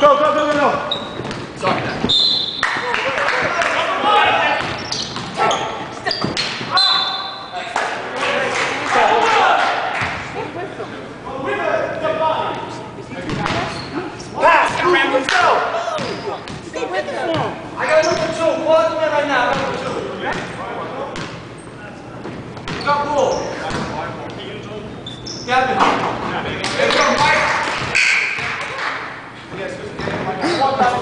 Go, go, go, go, go. Sorry, Dad. Pass, come on, let's go. I got number two. Pull up right now. Number two. Got ball. Gavin. Let's go,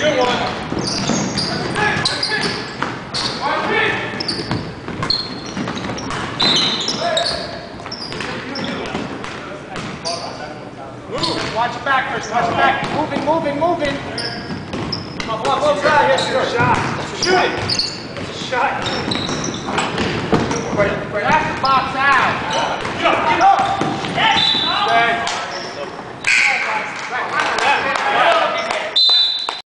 Good one. Watch it backwards, watch it back. Moving, moving, moving. Come on, close out, yes, sir. Shot. Shoot it. Shot. Right, right. That's the box out. Get up, get up.